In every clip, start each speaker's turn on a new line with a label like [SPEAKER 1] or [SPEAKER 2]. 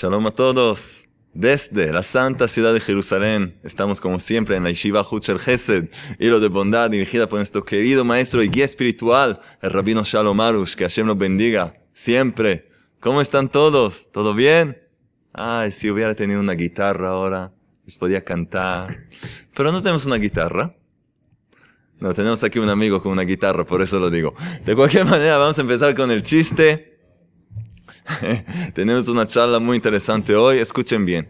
[SPEAKER 1] Shalom a todos. Desde la santa ciudad de Jerusalén, estamos como siempre en la Yeshiva Hucher Gesed, hilo de bondad dirigida por nuestro querido maestro y guía espiritual, el rabino Shalom Arush, que Hashem nos bendiga siempre. ¿Cómo están todos? ¿Todo bien? Ay, si hubiera tenido una guitarra ahora, les podía cantar. Pero no tenemos una guitarra. No, tenemos aquí un amigo con una guitarra, por eso lo digo. De cualquier manera, vamos a empezar con el chiste. Tenemos una charla muy interesante hoy, escuchen bien.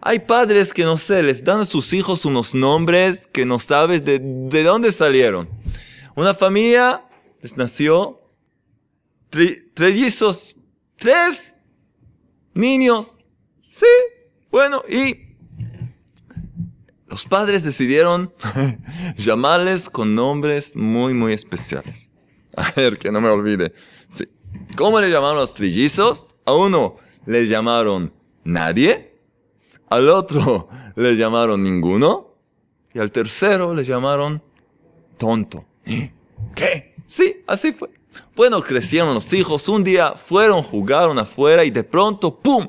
[SPEAKER 1] Hay padres que no sé, les dan a sus hijos unos nombres que no sabes de, de dónde salieron. Una familia les nació trellizos, tres niños. Sí, bueno, y los padres decidieron llamarles con nombres muy, muy especiales. A ver, que no me olvide. ¿Cómo le llamaron los trillizos? A uno le llamaron nadie, al otro le llamaron ninguno y al tercero le llamaron tonto. ¿Qué? Sí, así fue. Bueno, crecieron los hijos, un día fueron, jugaron afuera y de pronto, ¡pum!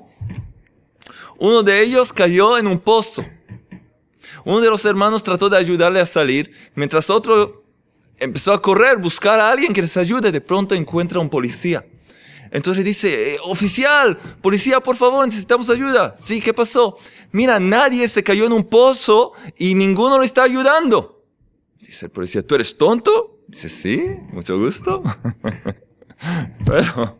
[SPEAKER 1] Uno de ellos cayó en un pozo. Uno de los hermanos trató de ayudarle a salir, mientras otro empezó a correr, buscar a alguien que les ayude. De pronto encuentra a un policía. Entonces dice, eh, oficial, policía, por favor, necesitamos ayuda. Sí, ¿qué pasó? Mira, nadie se cayó en un pozo y ninguno lo está ayudando. Dice el policía, ¿tú eres tonto? Dice, sí, mucho gusto. bueno,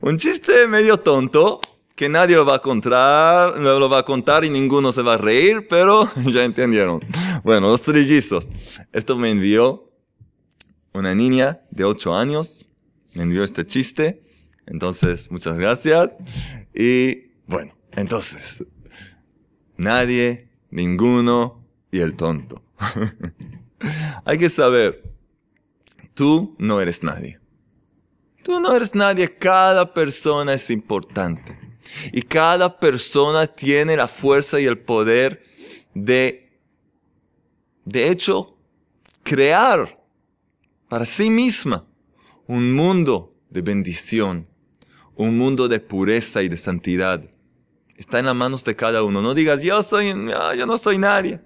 [SPEAKER 1] un chiste medio tonto que nadie lo va a contar, no lo va a contar y ninguno se va a reír, pero ya entendieron. Bueno, los trillizos. Esto me envió una niña de 8 años me envió este chiste. Entonces, muchas gracias. Y bueno, entonces, nadie, ninguno y el tonto. Hay que saber, tú no eres nadie. Tú no eres nadie, cada persona es importante. Y cada persona tiene la fuerza y el poder de, de hecho, crear para sí misma un mundo de bendición, un mundo de pureza y de santidad. Está en las manos de cada uno. No digas, yo, soy, yo no soy nadie.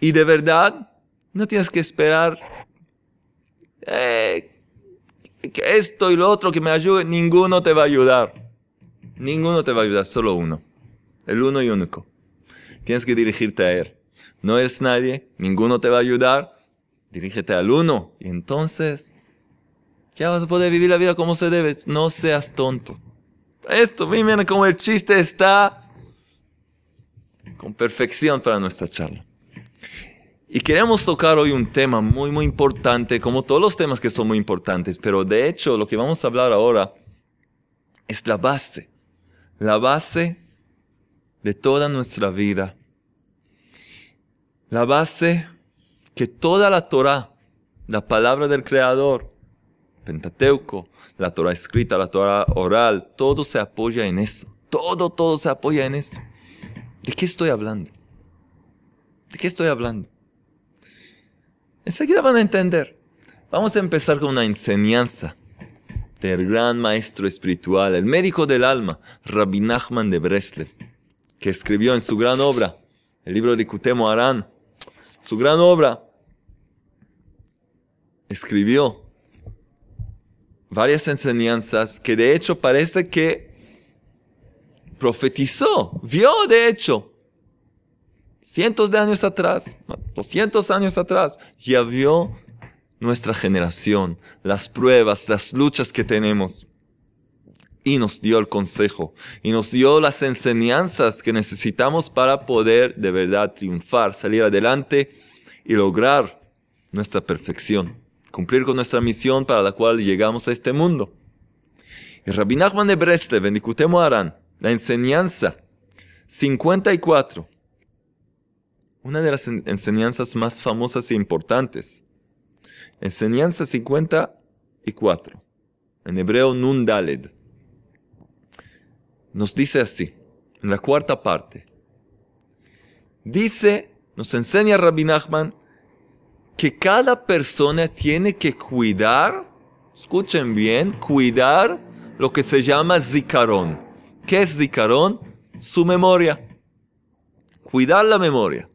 [SPEAKER 1] Y de verdad, no tienes que esperar eh, que esto y lo otro que me ayude. Ninguno te va a ayudar. Ninguno te va a ayudar, solo uno. El uno y único. Tienes que dirigirte a Él. No eres nadie, ninguno te va a ayudar. Dirígete al uno. Y entonces ya vas a poder vivir la vida como se debe. No seas tonto. Esto, miren cómo el chiste está con perfección para nuestra charla. Y queremos tocar hoy un tema muy, muy importante, como todos los temas que son muy importantes, pero de hecho lo que vamos a hablar ahora es la base, la base de toda nuestra vida. La base que toda la Torah, la palabra del Creador, Pentateuco, la Torah escrita, la Torah oral, todo se apoya en eso. Todo, todo se apoya en eso. ¿De qué estoy hablando? ¿De qué estoy hablando? Enseguida van a entender. Vamos a empezar con una enseñanza del gran maestro espiritual, el médico del alma, Rabbi Nachman de Breslev, que escribió en su gran obra, el libro de Kutemo Aran, su gran obra, escribió varias enseñanzas que de hecho parece que profetizó, vio de hecho, cientos de años atrás, 200 años atrás, ya vio nuestra generación, las pruebas, las luchas que tenemos. Y nos dio el consejo, y nos dio las enseñanzas que necesitamos para poder de verdad triunfar, salir adelante y lograr nuestra perfección cumplir con nuestra misión para la cual llegamos a este mundo. Y Rabbi Nachman de Breslev, Bendicutemo Aran, la enseñanza 54, una de las enseñanzas más famosas e importantes. Enseñanza 54, en hebreo Nun Daled. Nos dice así, en la cuarta parte. Dice, nos enseña Rabbi Nachman, que cada persona tiene que cuidar, escuchen bien, cuidar lo que se llama zikaron. ¿Qué es zikaron? Su memoria. Cuidar la memoria.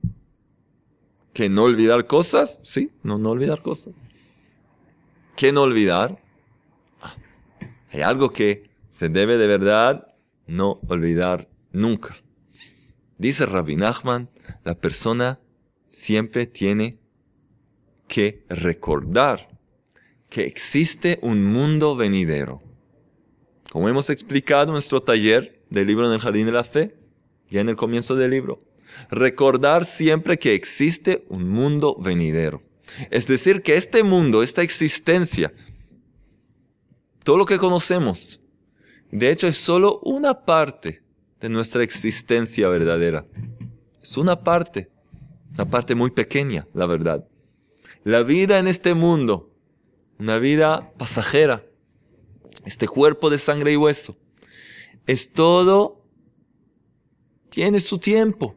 [SPEAKER 1] ¿Que no olvidar cosas? Sí, no, no olvidar cosas. ¿Qué no olvidar? Ah, hay algo que se debe de verdad no olvidar nunca. Dice Rabbi Nachman, la persona siempre tiene que recordar que existe un mundo venidero. Como hemos explicado en nuestro taller del libro en el Jardín de la Fe, ya en el comienzo del libro, recordar siempre que existe un mundo venidero. Es decir, que este mundo, esta existencia, todo lo que conocemos, de hecho es solo una parte de nuestra existencia verdadera. Es una parte, una parte muy pequeña, la verdad. La vida en este mundo, una vida pasajera, este cuerpo de sangre y hueso, es todo, tiene su tiempo.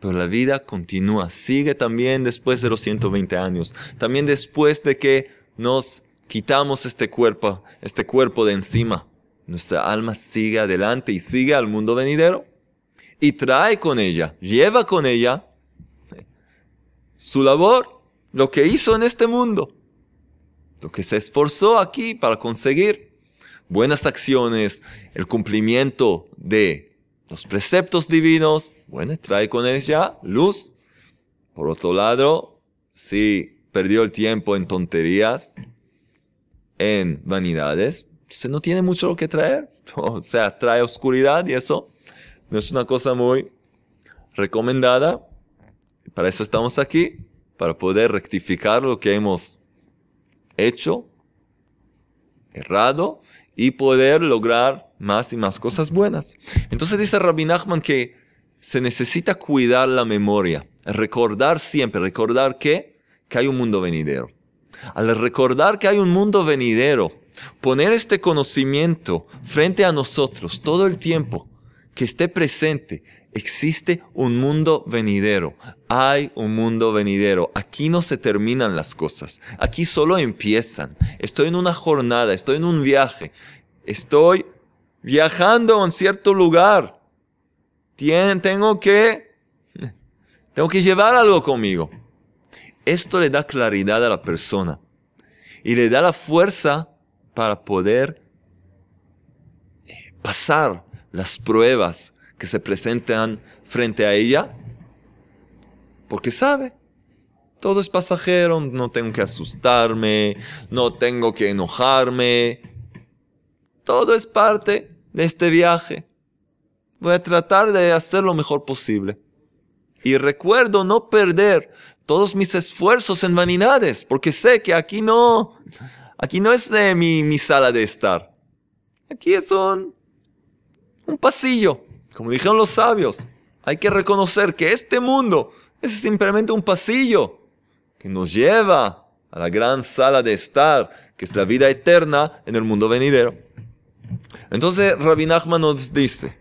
[SPEAKER 1] Pero la vida continúa, sigue también después de los 120 años, también después de que nos quitamos este cuerpo, este cuerpo de encima. Nuestra alma sigue adelante y sigue al mundo venidero y trae con ella, lleva con ella su labor, lo que hizo en este mundo, lo que se esforzó aquí para conseguir buenas acciones, el cumplimiento de los preceptos divinos, bueno, trae con ella luz. Por otro lado, si perdió el tiempo en tonterías, en vanidades, se no tiene mucho lo que traer. O sea, trae oscuridad y eso no es una cosa muy recomendada. Para eso estamos aquí, para poder rectificar lo que hemos hecho, errado, y poder lograr más y más cosas buenas. Entonces dice Rabbi Nachman que se necesita cuidar la memoria, recordar siempre, recordar que, que hay un mundo venidero. Al recordar que hay un mundo venidero, poner este conocimiento frente a nosotros todo el tiempo, que esté presente, existe un mundo venidero. Hay un mundo venidero. Aquí no se terminan las cosas. Aquí solo empiezan. Estoy en una jornada, estoy en un viaje. Estoy viajando a un cierto lugar tengo que, tengo que llevar algo conmigo. Esto le da claridad a la persona y le da la fuerza para poder eh, pasar las pruebas que se presentan frente a ella, porque sabe, todo es pasajero, no tengo que asustarme, no tengo que enojarme, todo es parte de este viaje voy a tratar de hacer lo mejor posible. Y recuerdo no perder todos mis esfuerzos en vanidades, porque sé que aquí no, aquí no es mi, mi sala de estar. Aquí es un, un pasillo, como dijeron los sabios. Hay que reconocer que este mundo es simplemente un pasillo que nos lleva a la gran sala de estar, que es la vida eterna en el mundo venidero. Entonces Rabbi Nachman nos dice,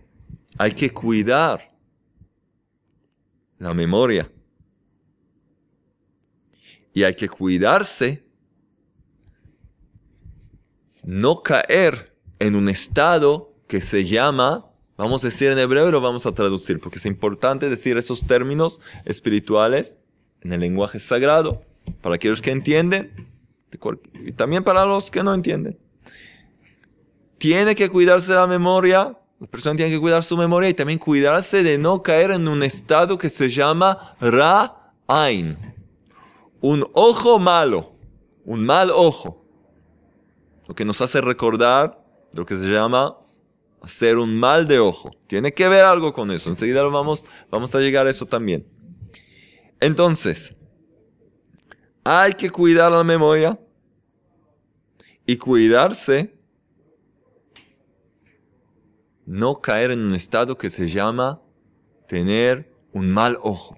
[SPEAKER 1] hay que cuidar la memoria. Y hay que cuidarse, no caer en un estado que se llama, vamos a decir en hebreo y lo vamos a traducir, porque es importante decir esos términos espirituales en el lenguaje sagrado, para aquellos que entienden y también para los que no entienden. Tiene que cuidarse la memoria la persona tiene que cuidar su memoria y también cuidarse de no caer en un estado que se llama Ra-Ain. Un ojo malo, un mal ojo. Lo que nos hace recordar lo que se llama hacer un mal de ojo. Tiene que ver algo con eso. Enseguida vamos, vamos a llegar a eso también. Entonces, hay que cuidar la memoria y cuidarse no caer en un estado que se llama tener un mal ojo.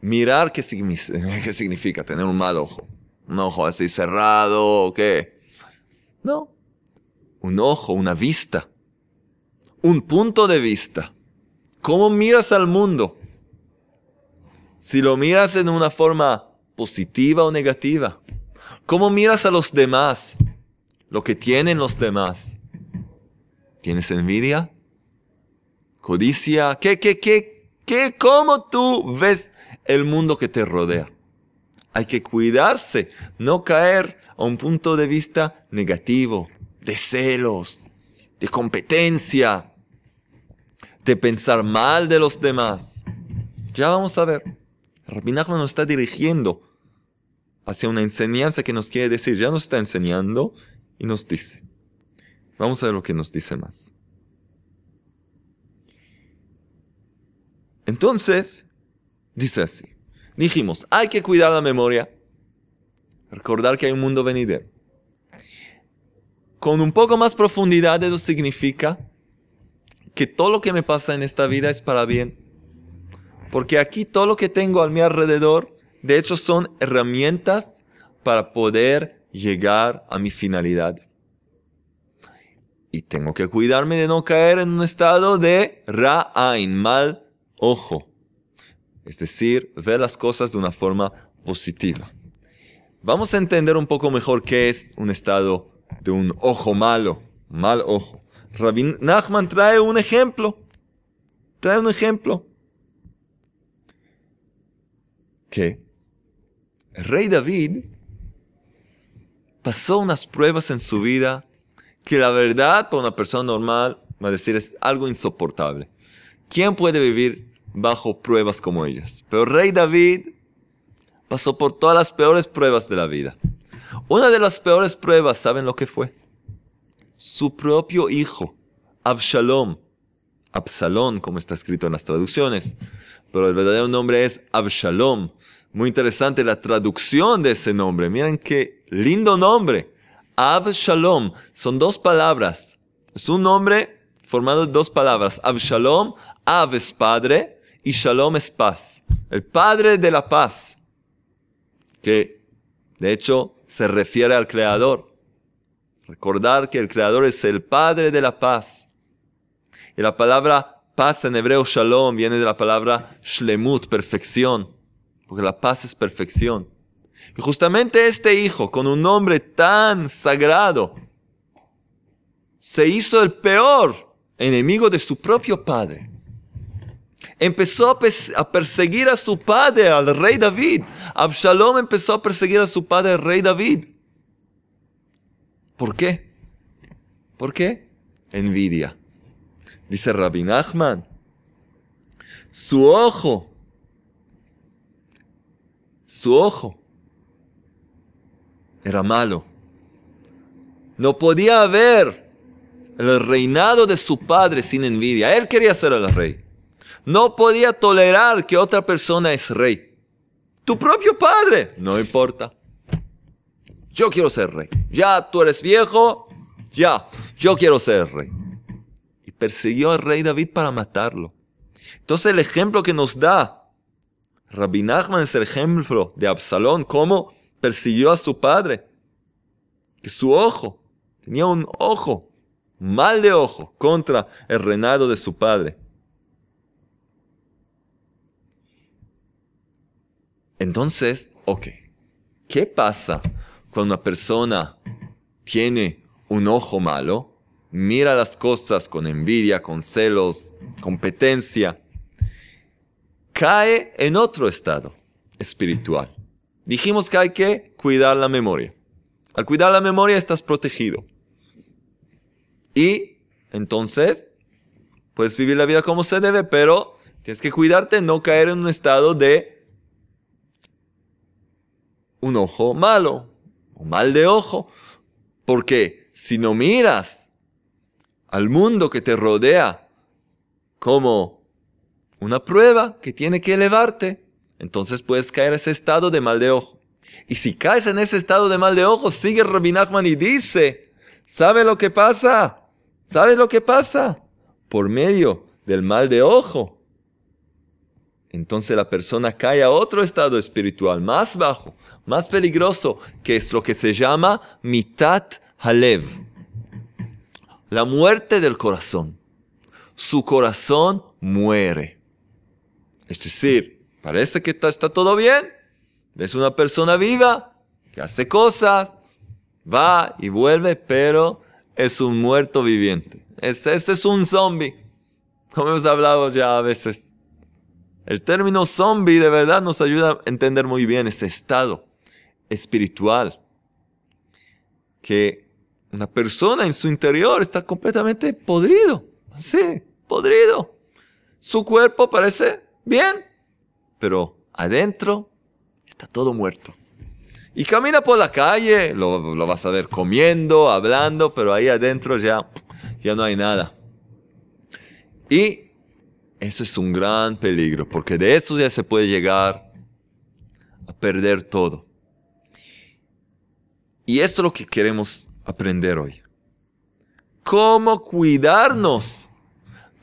[SPEAKER 1] Mirar qué, significa tener un mal ojo. Un ojo así cerrado o qué. No. Un ojo, una vista. Un punto de vista. ¿Cómo miras al mundo? Si lo miras en una forma positiva o negativa. ¿Cómo miras a los demás? lo que tienen los demás. ¿Tienes envidia? ¿Codicia? ¿Qué, qué, qué, qué? ¿Cómo tú ves el mundo que te rodea? Hay que cuidarse, no caer a un punto de vista negativo, de celos, de competencia, de pensar mal de los demás. Ya vamos a ver. Rabbi Nachman nos está dirigiendo hacia una enseñanza que nos quiere decir, ya nos está enseñando y nos dice. Vamos a ver lo que nos dice más. Entonces, dice así. Dijimos, hay que cuidar la memoria, recordar que hay un mundo venidero. Con un poco más profundidad eso significa que todo lo que me pasa en esta vida es para bien. Porque aquí todo lo que tengo a mi alrededor, de hecho, son herramientas para poder llegar a mi finalidad. Y tengo que cuidarme de no caer en un estado de ra'ain, mal ojo. Es decir, ver las cosas de una forma positiva. Vamos a entender un poco mejor qué es un estado de un ojo malo, mal ojo. Rabin Nachman trae un ejemplo. Trae un ejemplo. Que rey David pasó unas pruebas en su vida que la verdad para una persona normal va a decir es algo insoportable. ¿Quién puede vivir bajo pruebas como ellas? Pero rey David pasó por todas las peores pruebas de la vida. Una de las peores pruebas, ¿saben lo que fue? Su propio hijo, Absalom. Absalón, como está escrito en las traducciones. Pero el verdadero nombre es Absalom. Muy interesante la traducción de ese nombre. Miren qué lindo nombre. Absalom. Son dos palabras. Es un nombre formado de dos palabras. Absalom, Ab es padre y Shalom es paz. El padre de la paz. Que de hecho se refiere al Creador. Recordar que el Creador es el Padre de la paz. Y la palabra paz en hebreo shalom viene de la palabra shlemut, perfección. Porque la paz es perfección. Y justamente este hijo, con un nombre tan sagrado, se hizo el peor enemigo de su propio padre. Empezó a perseguir a su padre, al rey David. Absalom empezó a perseguir a su padre, el rey David. ¿Por qué? ¿Por qué? Envidia. Dice Rabbi Nachman, su ojo, su ojo era malo. No podía ver el reinado de su padre sin envidia. Él quería ser el rey. No podía tolerar que otra persona es rey. Tu propio padre, no importa. Yo quiero ser rey. Ya tú eres viejo, ya, yo quiero ser rey. Y persiguió al rey David para matarlo. Entonces el ejemplo que nos da Rabbi Nachman es el ejemplo de Absalón, cómo persiguió a su padre. Que su ojo, tenía un ojo, mal de ojo, contra el reinado de su padre. Entonces, ok, ¿qué pasa cuando una persona tiene un ojo malo, mira las cosas con envidia, con celos, competencia, cae en otro estado espiritual. Dijimos que hay que cuidar la memoria. Al cuidar la memoria estás protegido. Y entonces puedes vivir la vida como se debe, pero tienes que cuidarte, no caer en un estado de un ojo malo, mal de ojo, porque si no miras al mundo que te rodea como una prueba que tiene que elevarte, entonces puedes caer en ese estado de mal de ojo. Y si caes en ese estado de mal de ojo, sigue Rabbi Nachman y dice, ¿sabe lo que pasa? ¿Sabes lo que pasa? Por medio del mal de ojo, entonces la persona cae a otro estado espiritual más bajo, más peligroso, que es lo que se llama mitat halev, la muerte del corazón. Su corazón muere. Es decir, parece que está, todo bien, es una persona viva, que hace cosas, Va y vuelve, pero es un muerto viviente. Ese, es un zombie. Como hemos hablado ya a veces. El término zombie de verdad nos ayuda a entender muy bien ese estado espiritual. Que una persona en su interior está completamente podrido. Sí, podrido. Su cuerpo parece bien, pero adentro está todo muerto. Y camina por la calle, lo, vas a ver comiendo, hablando, pero ahí adentro ya, ya no hay nada. Y eso es un gran peligro, porque de eso ya se puede llegar a perder todo. Y esto es lo que queremos aprender hoy. Cómo cuidarnos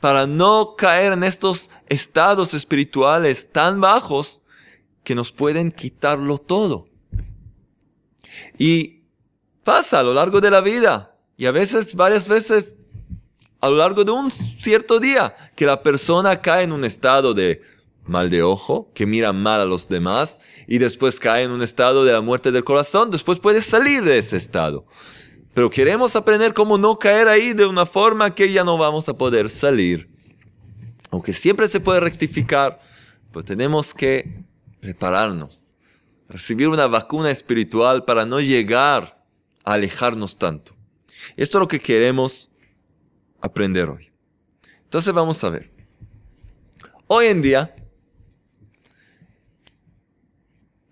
[SPEAKER 1] para no caer en estos estados espirituales tan bajos que nos pueden quitarlo todo. Y pasa a lo largo de la vida, y a veces, varias veces, a lo largo de un cierto día, que la persona cae en un estado de mal de ojo, que mira mal a los demás, y después cae en un estado de la muerte del corazón, después puede salir de ese estado. Pero queremos aprender cómo no caer ahí de una forma que ya no vamos a poder salir. Aunque siempre se puede rectificar, pues tenemos que prepararnos, recibir una vacuna espiritual para no llegar a alejarnos tanto. Esto es lo que queremos aprender hoy. Entonces vamos a ver. Hoy en día,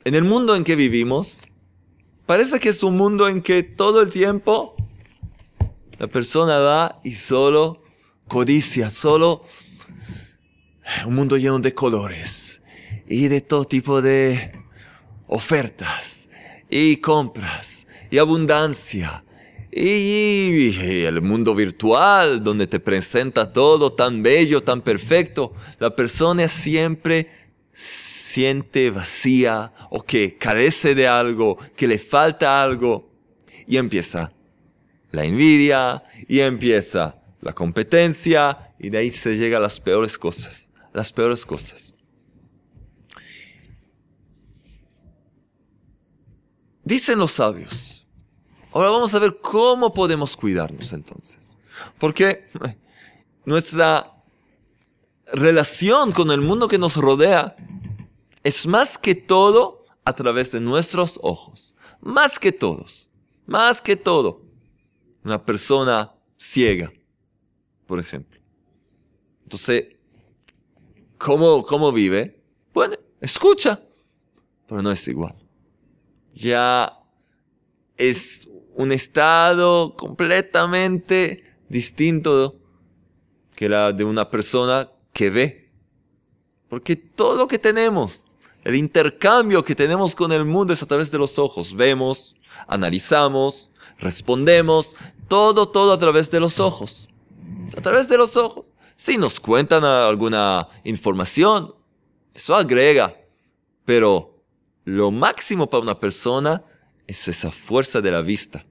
[SPEAKER 1] en el mundo en que vivimos, Parece que es un mundo en que todo el tiempo la persona va y solo codicia, solo un mundo lleno de colores y de todo tipo de ofertas y compras y abundancia. Y, el mundo virtual donde te presenta todo tan bello, tan perfecto, la persona siempre siente vacía o que carece de algo, que le falta algo. Y empieza la envidia y empieza la competencia y de ahí se llega a las peores cosas, las peores cosas. Dicen los sabios. Ahora vamos a ver cómo podemos cuidarnos entonces. Porque nuestra relación con el mundo que nos rodea es más que todo a través de nuestros ojos. Más que todos. Más que todo. Una persona ciega, por ejemplo. Entonces, ¿cómo, cómo vive? Bueno, escucha, pero no es igual. Ya es un estado completamente distinto que la de una persona que ve. Porque todo lo que tenemos el intercambio que tenemos con el mundo es a través de los ojos. Vemos, analizamos, respondemos, todo, todo a través de los ojos. A través de los ojos. Si nos cuentan alguna información, eso agrega. Pero lo máximo para una persona es esa fuerza de la vista.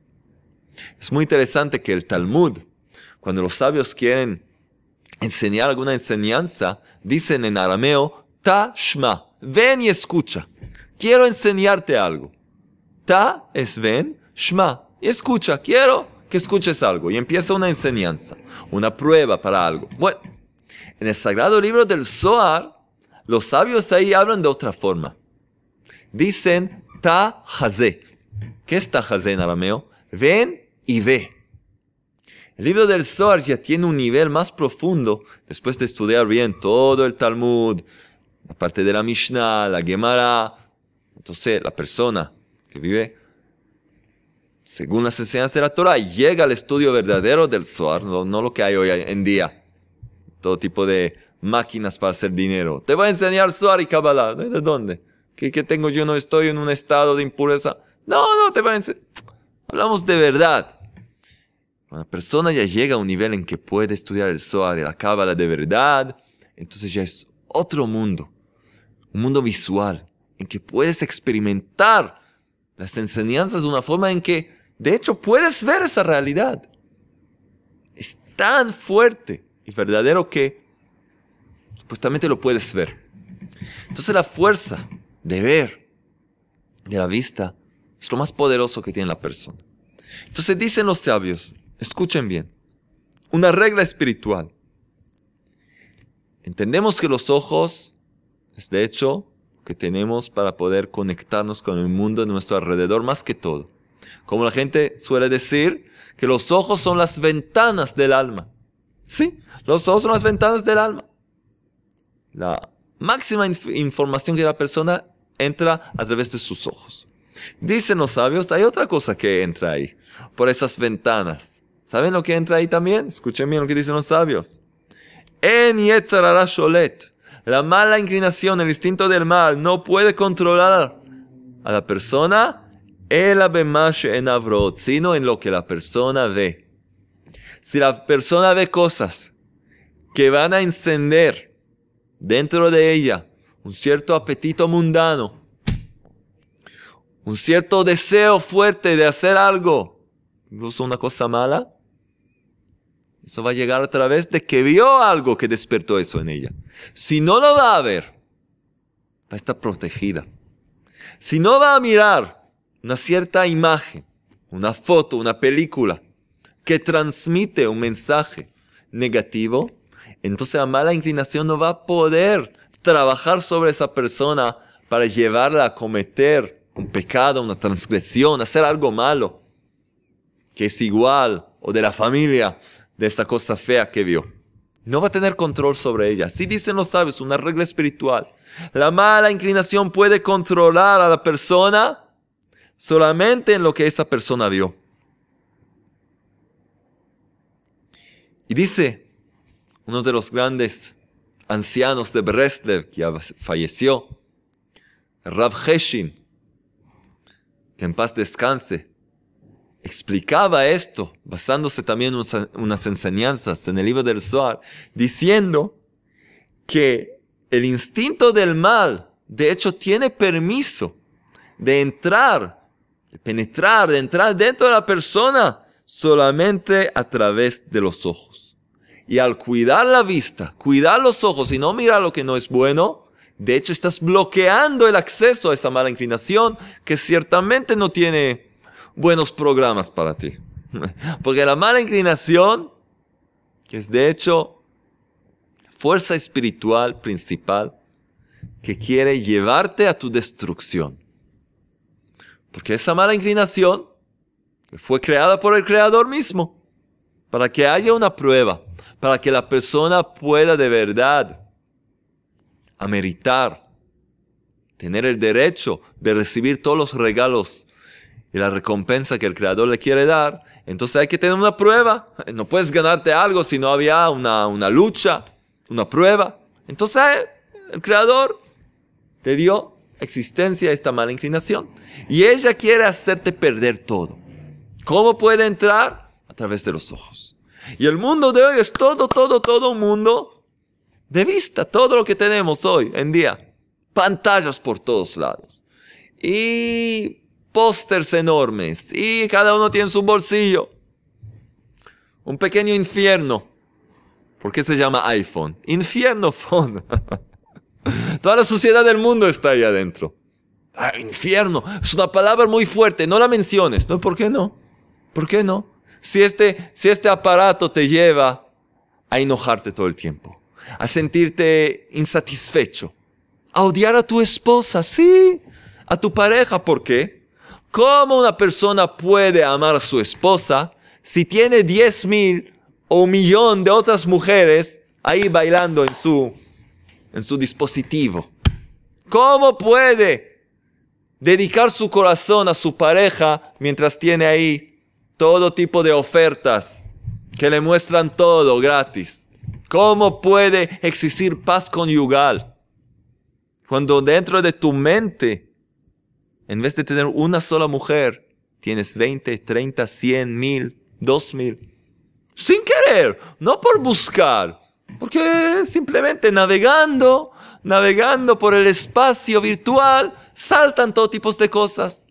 [SPEAKER 1] Es muy interesante que el Talmud, cuando los sabios quieren enseñar alguna enseñanza, dicen en arameo, Tashma ven y escucha. Quiero enseñarte algo. Ta es ven, shma, y escucha. Quiero que escuches algo. Y empieza una enseñanza, una prueba para algo. Bueno, en el sagrado libro del Zohar, los sabios ahí hablan de otra forma. Dicen ta hazé. ¿Qué es ta hazé en arameo? Ven y ve. El libro del Zohar ya tiene un nivel más profundo después de estudiar bien todo el Talmud, la parte de la Mishnah, la Gemara. Entonces, la persona que vive según las enseñanzas de la Torah llega al estudio verdadero del Zohar, no, lo que hay hoy en día. Todo tipo de máquinas para hacer dinero. Te voy a enseñar Zohar y Kabbalah. ¿De dónde? ¿Qué, ¿Qué, tengo yo? No estoy en un estado de impureza. No, no, te voy a. Hablamos de verdad. La persona ya llega a un nivel en que puede estudiar el Zohar y la Kabbalah de verdad, entonces ya es otro mundo un mundo visual, en que puedes experimentar las enseñanzas de una forma en que, de hecho, puedes ver esa realidad. Es tan fuerte y verdadero que supuestamente lo puedes ver. Entonces la fuerza de ver, de la vista, es lo más poderoso que tiene la persona. Entonces dicen los sabios, escuchen bien, una regla espiritual. Entendemos que los ojos es de hecho que tenemos para poder conectarnos con el mundo de nuestro alrededor más que todo. Como la gente suele decir, que los ojos son las ventanas del alma. Sí, los ojos son las ventanas del alma. La máxima información que la persona entra a través de sus ojos. Dicen los sabios, hay otra cosa que entra ahí, por esas ventanas. ¿Saben lo que entra ahí también? Escuchen bien lo que dicen los sabios. En Yetzarara Sholet. La mala inclinación, el instinto del mal, no puede controlar a la persona el en abrot, sino en lo que la persona ve. Si la persona ve cosas que van a encender dentro de ella un cierto apetito mundano, un cierto deseo fuerte de hacer algo, incluso una cosa mala, eso va a llegar a través de que vio algo que despertó eso en ella. Si no lo va a ver, va a estar protegida. Si no va a mirar una cierta imagen, una foto, una película que transmite un mensaje negativo, entonces la mala inclinación no va a poder trabajar sobre esa persona para llevarla a cometer un pecado, una transgresión, hacer algo malo, que es igual o de la familia de esta cosa fea que vio. No va a tener control sobre ella. Si dicen los sabios, una regla espiritual. La mala inclinación puede controlar a la persona solamente en lo que esa persona vio. Y dice uno de los grandes ancianos de Breslev, que falleció, Rav Heshin, que en paz descanse, explicaba esto, basándose también en unas enseñanzas en el libro del Zohar, diciendo que el instinto del mal, de hecho, tiene permiso de entrar, de penetrar, de entrar dentro de la persona solamente a través de los ojos. Y al cuidar la vista, cuidar los ojos y no mirar lo que no es bueno, de hecho estás bloqueando el acceso a esa mala inclinación que ciertamente no tiene buenos programas para ti. Porque la mala inclinación, que es de hecho fuerza espiritual principal, que quiere llevarte a tu destrucción. Porque esa mala inclinación fue creada por el Creador mismo, para que haya una prueba, para que la persona pueda de verdad ameritar, tener el derecho de recibir todos los regalos y la recompensa que el Creador le quiere dar, entonces hay que tener una prueba. No puedes ganarte algo si no había una, una lucha, una prueba. Entonces el Creador te dio existencia a esta mala inclinación. Y ella quiere hacerte perder todo. ¿Cómo puede entrar? A través de los ojos. Y el mundo de hoy es todo, todo, todo un mundo de vista. Todo lo que tenemos hoy en día. Pantallas por todos lados. Y pósters enormes y cada uno tiene su bolsillo. Un pequeño infierno. ¿Por qué se llama iPhone? Infierno phone. Toda la sociedad del mundo está ahí adentro. Ah, infierno. Es una palabra muy fuerte. No la menciones. ¿No? ¿Por qué no? ¿Por qué no? Si este, si este aparato te lleva a enojarte todo el tiempo, a sentirte insatisfecho, a odiar a tu esposa, sí, a tu pareja, ¿por qué? ¿Cómo una persona puede amar a su esposa si tiene 10 mil o un millón de otras mujeres ahí bailando en su, en su dispositivo? ¿Cómo puede dedicar su corazón a su pareja mientras tiene ahí todo tipo de ofertas que le muestran todo gratis? ¿Cómo puede existir paz conyugal cuando dentro de tu mente en vez de tener una sola mujer, tienes 20, 30, 100, mil, 2000. Sin querer, no por buscar, porque simplemente navegando, navegando por el espacio virtual, saltan todo tipo de cosas.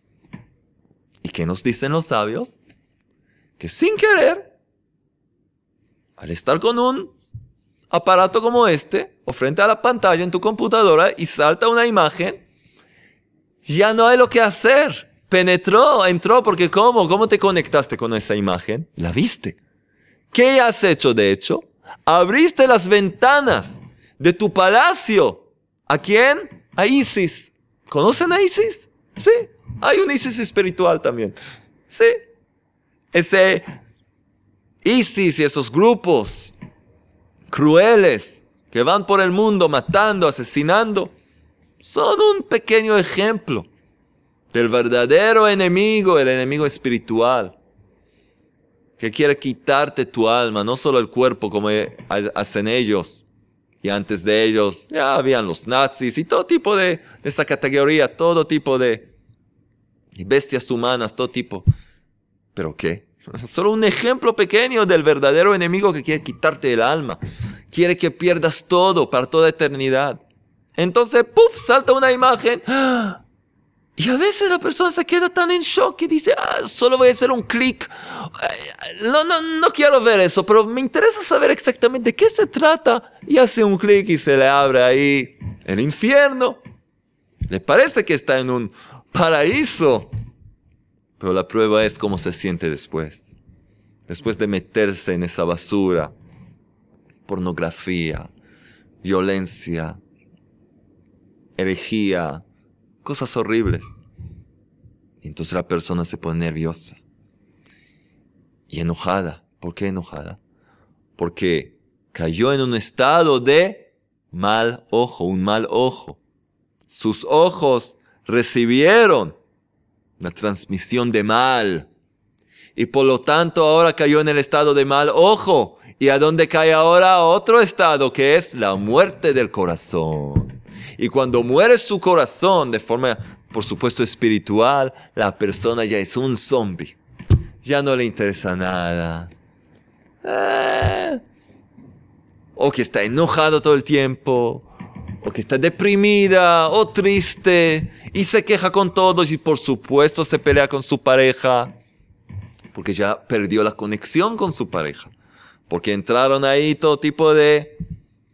[SPEAKER 1] ¿Y qué nos dicen los sabios? Que sin querer, al estar con un aparato como este, o frente a la pantalla en tu computadora y salta una imagen, ya no hay lo que hacer. penetró, entró, porque ¿cómo? ¿Cómo te conectaste con esa imagen? La viste. ¿Qué has hecho de hecho? Abriste las ventanas de tu palacio. ¿A quién? A Isis. ¿Conocen a Isis? Sí. Hay un Isis espiritual también. Sí. Ese ISIS y esos grupos crueles que van por el mundo matando, asesinando, son un pequeño ejemplo del verdadero enemigo, el enemigo espiritual, que quiere quitarte tu alma, no solo el cuerpo como hacen ellos. Y antes de ellos ya habían los nazis y todo tipo de, de esa categoría, todo tipo de bestias humanas, todo tipo. ¿Pero qué? Solo un ejemplo pequeño del verdadero enemigo que quiere quitarte el alma. Quiere que pierdas todo para toda eternidad. Entonces, ¡puf! salta una imagen. Y a veces la persona se queda tan en shock y dice, ah, solo voy a hacer un clic. No, no, no quiero ver eso, pero me interesa saber exactamente qué se trata. Y hace un clic y se le abre ahí el infierno. Le parece que está en un paraíso. Pero la prueba es cómo se siente después. Después de meterse en esa basura. Pornografía, violencia, herejía, cosas horribles. Y entonces la persona se pone nerviosa y enojada. ¿Por qué enojada? Porque cayó en un estado de mal ojo, un mal ojo. Sus ojos recibieron la transmisión de mal. Y por lo tanto ahora cayó en el estado de mal ojo. ¿Y a dónde cae ahora? Otro estado que es la muerte del corazón. Y cuando muere su corazón de forma, por supuesto, espiritual, la persona ya es un zombie. Ya no le interesa nada. Eh, o que está enojado todo el tiempo. O que está deprimida o triste. Y se queja con todos y por supuesto se pelea con su pareja. Porque ya perdió la conexión con su pareja. Porque entraron ahí todo tipo de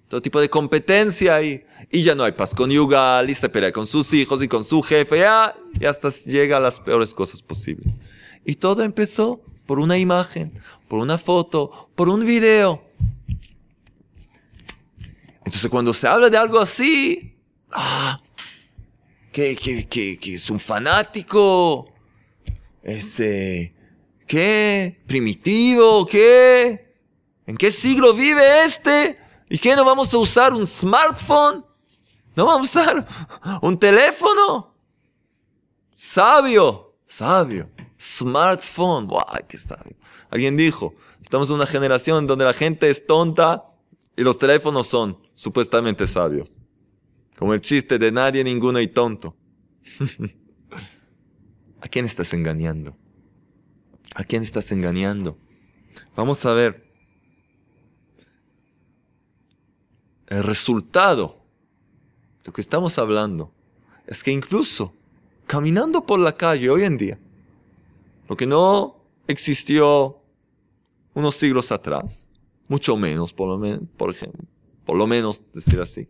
[SPEAKER 1] todo tipo de competencia y, y ya no hay paz conyugal y se pelea con sus hijos y con su jefe ya, y hasta llega a las peores cosas posibles. Y todo empezó por una imagen, por una foto, por un video. Entonces cuando se habla de algo así, ah, que, que, que, que es un fanático, ese, ¿qué? Primitivo, ¿qué? ¿En qué siglo vive este? ¿Y qué no vamos a usar un smartphone? ¿No vamos a usar un teléfono? Sabio, sabio. Smartphone. ¡Wow! ¡Qué sabio! Alguien dijo, estamos en una generación donde la gente es tonta y los teléfonos son supuestamente sabios. Como el chiste de nadie, ninguno y tonto. ¿A quién estás engañando? ¿A quién estás engañando? Vamos a ver. El resultado de lo que estamos hablando es que incluso caminando por la calle hoy en día, lo que no existió unos siglos atrás, mucho menos, por lo, menos, por ejemplo, por lo menos decir así,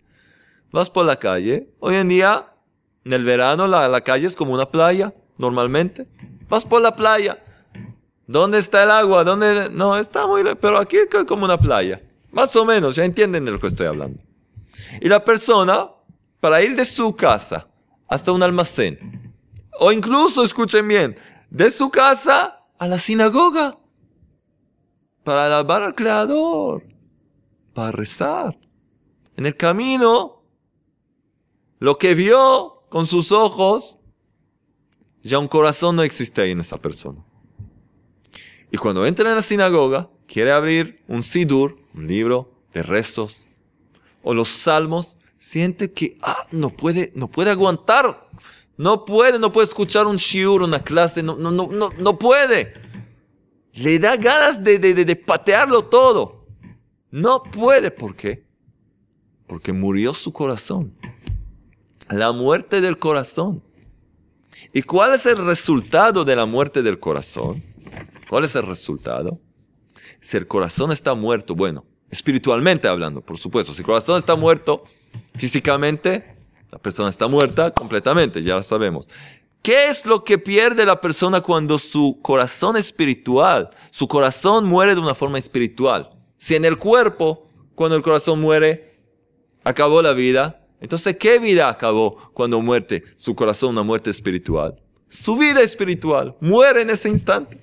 [SPEAKER 1] vas por la calle, hoy en día, en el verano, la, la calle es como una playa, normalmente, vas por la playa, ¿dónde está el agua? ¿Dónde? No, está muy, pero aquí es como una playa. Más o menos, ya entienden de lo que estoy hablando. Y la persona, para ir de su casa hasta un almacén, o incluso, escuchen bien, de su casa a la sinagoga, para alabar al Creador, para rezar. En el camino, lo que vio con sus ojos, ya un corazón no existe ahí en esa persona. Y cuando entra en la sinagoga, quiere abrir un sidur, un libro de rezos, o los salmos, siente que ah, no, puede, no puede aguantar. No puede, no puede escuchar un shiur, una clase, no, no, no, no, puede. Le da ganas de, de, de patearlo todo. No puede, ¿por qué? Porque murió su corazón. La muerte del corazón. ¿Y cuál es el resultado de la muerte del corazón? ¿Cuál es el resultado? Si el corazón está muerto, bueno, espiritualmente hablando, por supuesto. Si el corazón está muerto físicamente, la persona está muerta completamente, ya lo sabemos. ¿Qué es lo que pierde la persona cuando su corazón espiritual, su corazón muere de una forma espiritual? Si en el cuerpo, cuando el corazón muere, acabó la vida, entonces ¿qué vida acabó cuando muerte su corazón, una muerte espiritual? Su vida espiritual muere en ese instante.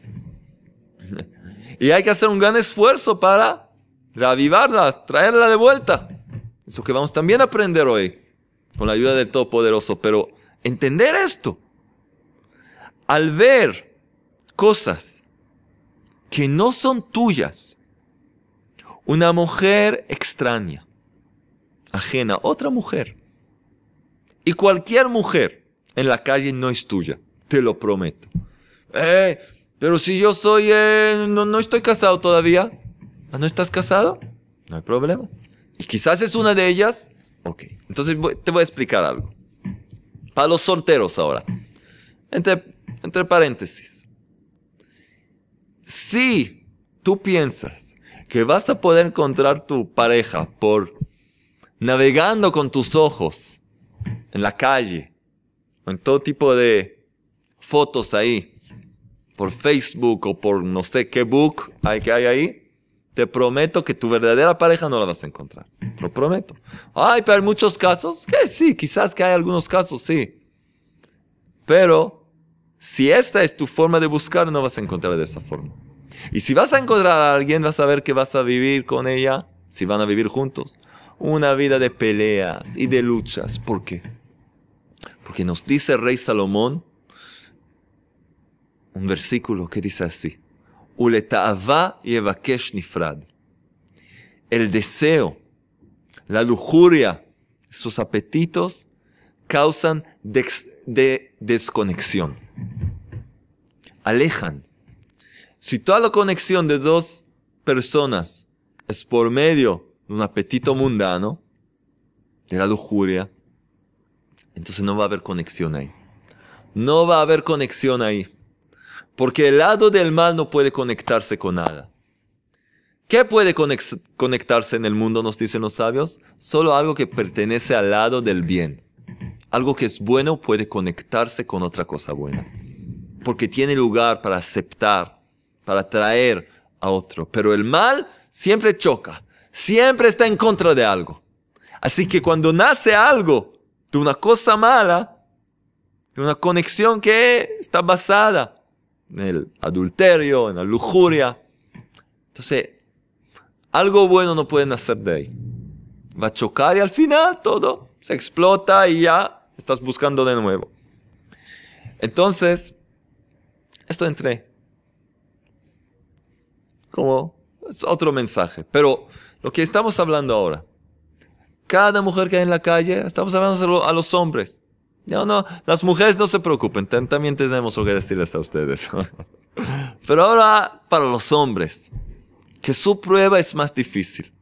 [SPEAKER 1] Y hay que hacer un gran esfuerzo para reavivarla, traerla de vuelta. Eso que vamos también a aprender hoy, con la ayuda del Todopoderoso. Pero entender esto, al ver cosas que no son tuyas, una mujer extraña, ajena, otra mujer, y cualquier mujer en la calle no es tuya, te lo prometo. Eh, pero si yo soy, eh, no, no estoy casado todavía. ¿Ah, ¿No estás casado? No hay problema. Y quizás es una de ellas. Ok. Entonces te voy a explicar algo. Para los solteros ahora. Entre paréntesis. Si tú piensas que vas a poder encontrar tu pareja por navegando con tus ojos en la calle o en todo tipo de fotos ahí, por Facebook o por no sé qué book hay que hay ahí, te prometo que tu verdadera pareja no la vas a encontrar. Te lo prometo. Ay, pero hay muchos casos. Que sí, quizás que hay algunos casos, sí. Pero si esta es tu forma de buscar, no vas a encontrar de esa forma. Y si vas a encontrar a alguien, vas a ver que vas a vivir con ella, si van a vivir juntos, una vida de peleas y de luchas. ¿Por qué? Porque nos dice el rey Salomón, un versículo que dice así, nifrad. El deseo, la lujuria, sus apetitos causan de desconexión. Alejan. Si toda la conexión de dos personas es por medio de un apetito mundano, de la lujuria, entonces no va a haber conexión ahí. No va a haber conexión ahí. Porque el lado del mal no puede conectarse con nada. ¿Qué puede conectarse en el mundo, nos dicen los sabios? Solo algo que pertenece al lado del bien. Algo que es bueno puede conectarse con otra cosa buena. Porque tiene lugar para aceptar, para traer a otro. Pero el mal siempre choca, siempre está en contra de algo. Así que cuando nace algo de una cosa mala, de una conexión que está basada en el adulterio, en la lujuria. Entonces, algo bueno no pueden hacer de ahí. Va a chocar y al final todo se explota y ya estás buscando de nuevo. Entonces, esto entré como es otro mensaje. Pero lo que estamos hablando ahora, cada mujer que hay en la calle, estamos hablando a los hombres. No, no, las mujeres no se preocupen, también tenemos lo que decirles a ustedes. Pero ahora para los hombres, que su prueba es más difícil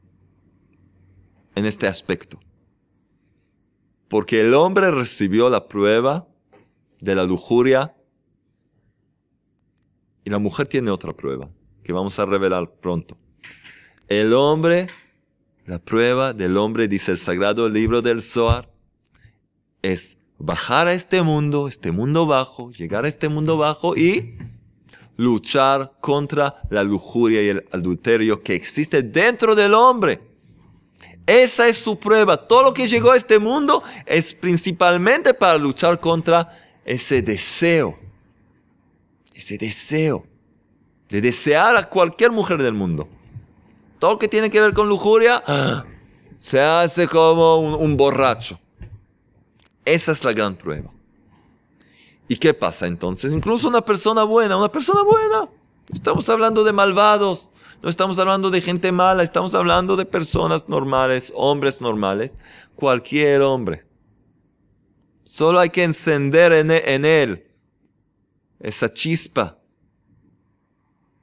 [SPEAKER 1] en este aspecto. Porque el hombre recibió la prueba de la lujuria y la mujer tiene otra prueba que vamos a revelar pronto. El hombre, la prueba del hombre, dice el sagrado libro del Zohar, es bajar a este mundo, este mundo bajo, llegar a este mundo bajo y luchar contra la lujuria y el adulterio que existe dentro del hombre. Esa es su prueba. Todo lo que llegó a este mundo es principalmente para luchar contra ese deseo. Ese deseo de desear a cualquier mujer del mundo. Todo lo que tiene que ver con lujuria se hace como un borracho. Esa es la gran prueba. ¿Y qué pasa entonces? Incluso una persona buena, una persona buena. Estamos hablando de malvados, no estamos hablando de gente mala, estamos hablando de personas normales, hombres normales, cualquier hombre. Solo hay que encender en él esa chispa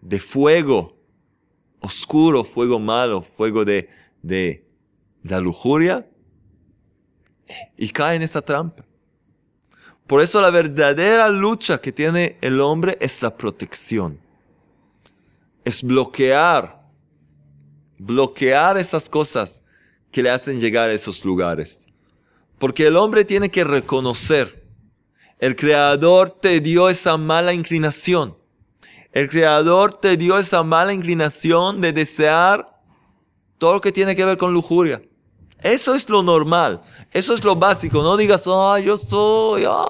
[SPEAKER 1] de fuego oscuro, fuego malo, fuego de, de la lujuria y cae en esa trampa. Por eso la verdadera lucha que tiene el hombre es la protección. Es bloquear, bloquear esas cosas que le hacen llegar a esos lugares. Porque el hombre tiene que reconocer El Creador te dio esa mala inclinación. El Creador te dio esa mala inclinación de desear todo lo que tiene que ver con lujuria. Eso es lo normal. Eso es lo básico. No digas, ah, yo soy. Ah.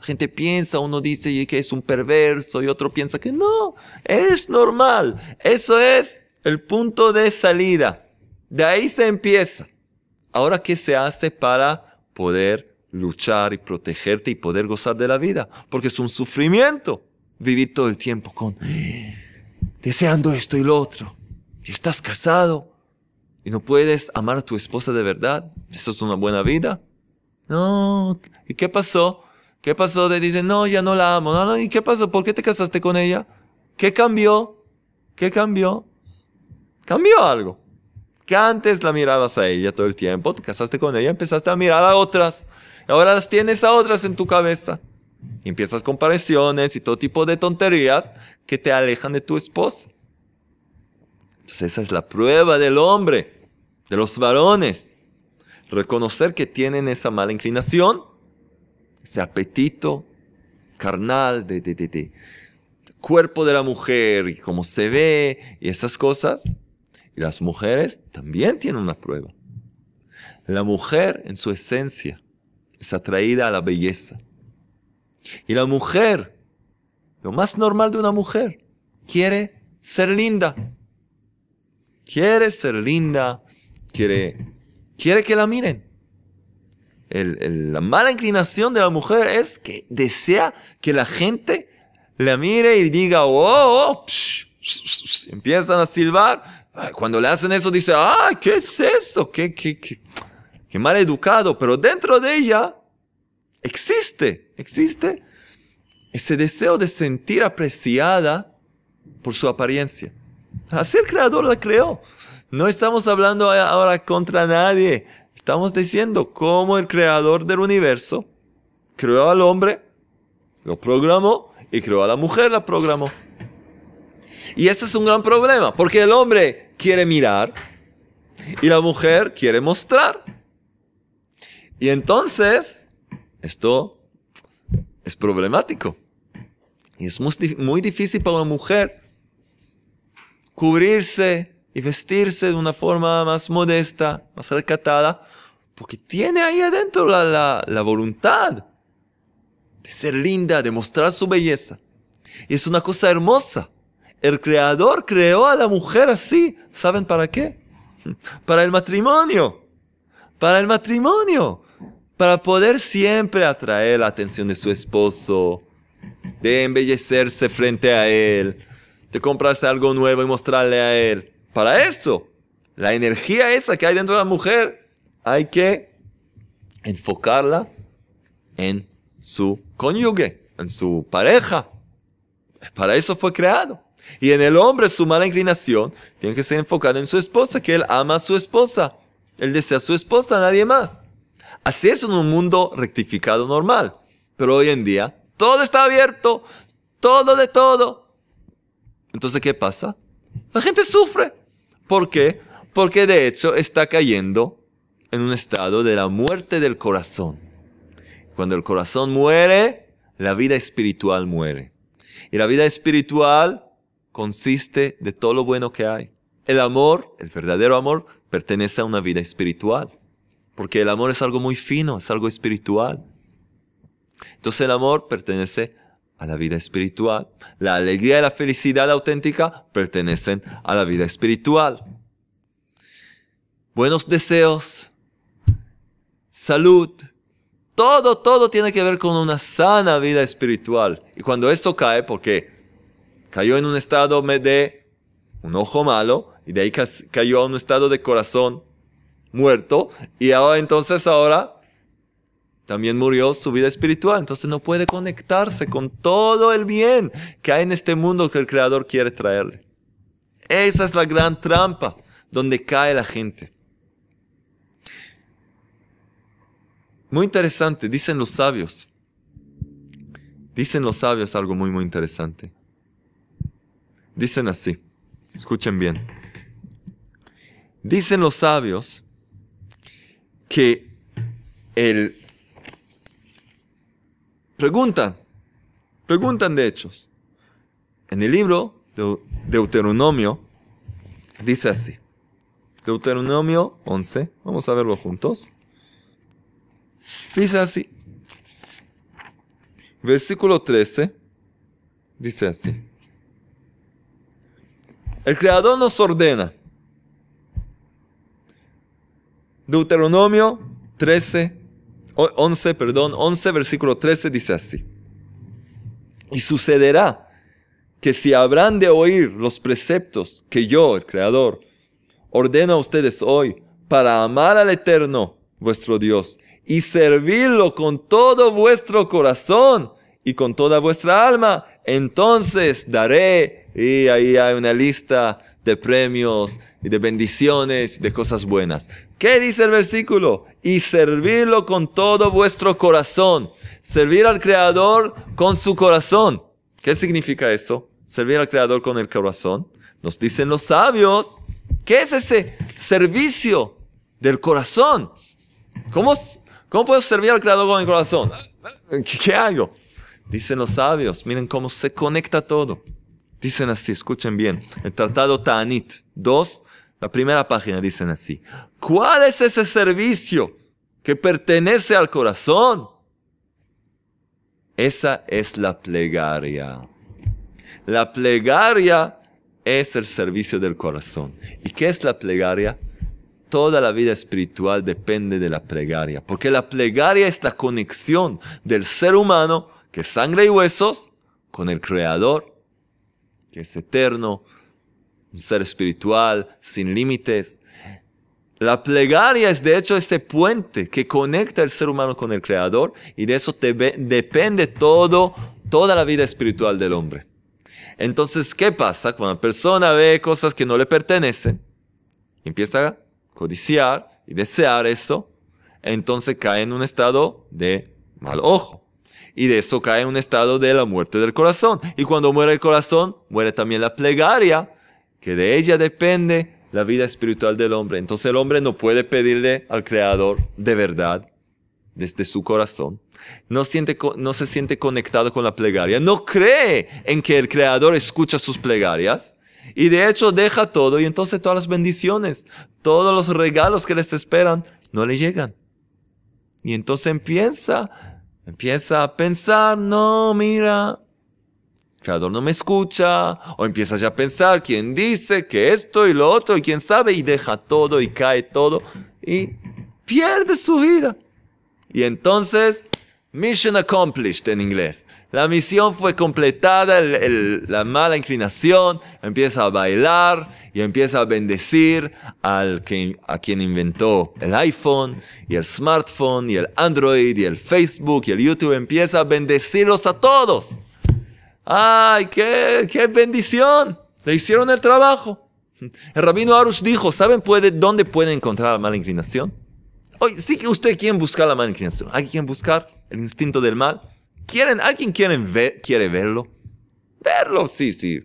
[SPEAKER 1] La gente piensa, uno dice que es un perverso y otro piensa que no. Es normal. Eso es el punto de salida. De ahí se empieza. Ahora, ¿qué se hace para poder luchar y protegerte y poder gozar de la vida? Porque es un sufrimiento vivir todo el tiempo con deseando esto y lo otro. Y estás casado y no puedes amar a tu esposa de verdad. ¿Eso es una buena vida? No. ¿Y qué pasó? ¿Qué pasó? Te dicen, no, ya no la amo. No, no. ¿Y qué pasó? ¿Por qué te casaste con ella? ¿Qué cambió? ¿Qué cambió? Cambió algo. Que antes la mirabas a ella todo el tiempo, te casaste con ella, empezaste a mirar a otras. Ahora las tienes a otras en tu cabeza. Y empiezas comparaciones y todo tipo de tonterías que te alejan de tu esposa. Entonces esa es la prueba del hombre, de los varones. Reconocer que tienen esa mala inclinación, ese apetito carnal de, de, de, cuerpo de la mujer y cómo se ve y esas cosas. Y las mujeres también tienen una prueba. La mujer en su esencia es atraída a la belleza. Y la mujer, lo más normal de una mujer, quiere ser linda. Quiere ser linda, quiere, quiere que la miren. la mala inclinación de la mujer es que desea que la gente la mire y diga, oh, oh empiezan a silbar. Cuando le hacen eso, dice, ay, ¿qué es eso? ¿Qué, qué, qué, qué mal educado. Pero dentro de ella existe, existe ese deseo de sentir apreciada por su apariencia. Así el creador la creó. No estamos hablando ahora contra nadie. Estamos diciendo cómo el creador del universo creó al hombre, lo programó y creó a la mujer, la programó. Y ese es un gran problema, porque el hombre quiere mirar y la mujer quiere mostrar. Y entonces, esto es problemático. Y es muy, difícil para una mujer cubrirse y vestirse de una forma más modesta, más recatada, porque tiene ahí adentro la, la, voluntad de ser linda, de mostrar su belleza. Y es una cosa hermosa. El creador creó a la mujer así. ¿Saben para qué? Para el matrimonio. Para el matrimonio. Para poder siempre atraer la atención de su esposo. De embellecerse frente a él de comprarse algo nuevo y mostrarle a él. Para eso, la energía esa que hay dentro de la mujer, hay que enfocarla en su cónyuge, en su pareja. Para eso fue creado. Y en el hombre su mala inclinación tiene que ser enfocada en su esposa, que él ama a su esposa. Él desea a su esposa, a nadie más. Así es en un mundo rectificado normal. Pero hoy en día todo está abierto, todo de todo. Entonces, ¿qué pasa? La gente sufre. ¿Por qué? Porque de hecho está cayendo en un estado de la muerte del corazón. Cuando el corazón muere, la vida espiritual muere. Y la vida espiritual consiste de todo lo bueno que hay. El amor, el verdadero amor, pertenece a una vida espiritual. Porque el amor es algo muy fino, es algo espiritual. Entonces el amor pertenece a la vida espiritual. La alegría y la felicidad auténtica pertenecen a la vida espiritual. Buenos deseos, salud, todo, todo tiene que ver con una sana vida espiritual. Y cuando esto cae, porque cayó en un estado de un ojo malo, y de ahí cayó a un estado de corazón muerto, y ahora entonces ahora también murió su vida espiritual, entonces no puede conectarse con todo el bien que hay en este mundo que el Creador quiere traerle. Esa es la gran trampa donde cae la gente. Muy interesante, dicen los sabios. Dicen los sabios algo muy, muy interesante. Dicen así, escuchen bien. Dicen los sabios que el preguntan, preguntan de hechos. En el libro de Deuteronomio dice así. Deuteronomio 11, vamos a verlo juntos. Dice así. Versículo 13 dice así. El Creador nos ordena. Deuteronomio 13, 11, perdón, 11, versículo 13 dice así. Y sucederá que si habrán de oír los preceptos que yo, el Creador, ordeno a ustedes hoy para amar al Eterno, vuestro Dios, y servirlo con todo vuestro corazón y con toda vuestra alma, entonces daré, y ahí hay una lista de premios y de bendiciones, de cosas buenas. ¿Qué dice el versículo? Y servirlo con todo vuestro corazón. Servir al Creador con su corazón. ¿Qué significa esto? Servir al Creador con el corazón. Nos dicen los sabios. ¿Qué es ese servicio del corazón? ¿Cómo, cómo puedo servir al Creador con el corazón? ¿Qué hago? Dicen los sabios, miren cómo se conecta todo. Dicen así, escuchen bien. El tratado Ta'anit 2, la primera página, dicen así. ¿Cuál es ese servicio que pertenece al corazón? Esa es la plegaria. La plegaria es el servicio del corazón. ¿Y qué es la plegaria? Toda la vida espiritual depende de la plegaria, porque la plegaria es la conexión del ser humano que sangre y huesos con el Creador, que es eterno, un ser espiritual, sin límites. La plegaria es de hecho ese puente que conecta al ser humano con el Creador y de eso depende todo, toda la vida espiritual del hombre. Entonces, ¿qué pasa cuando una persona ve cosas que no le pertenecen? Empieza a codiciar y desear esto, entonces cae en un estado de mal ojo y de esto cae un estado de la muerte del corazón. Y cuando muere el corazón, muere también la plegaria, que de ella depende la vida espiritual del hombre. Entonces el hombre no puede pedirle al Creador de verdad desde su corazón. No, siente, no se siente conectado con la plegaria. No cree en que el Creador escucha sus plegarias. Y de hecho deja todo y entonces todas las bendiciones, todos los regalos que les esperan, no le llegan. Y entonces empieza Empieza a pensar, no, mira, el creador no me escucha, o empieza ya a pensar quién dice que esto y lo otro, y quién sabe, y deja todo y cae todo, y pierde su vida. Y entonces Mission accomplished en inglés. La misión fue completada, la mala inclinación, empieza a bailar y empieza a bendecir al que, a quien inventó el iPhone y el smartphone y el Android y el Facebook y el YouTube. Empieza a bendecirlos a todos. ¡Ay, qué, qué bendición! Le hicieron el trabajo. El rabino Arush dijo, ¿saben puede, dónde puede encontrar la mala inclinación? Hoy sí que usted quiere buscar la mala inclinación. ¿Hay quien buscar el instinto del mal? ¿Quieren, ¿Alguien quiere, quiere verlo? Verlo, sí, sí.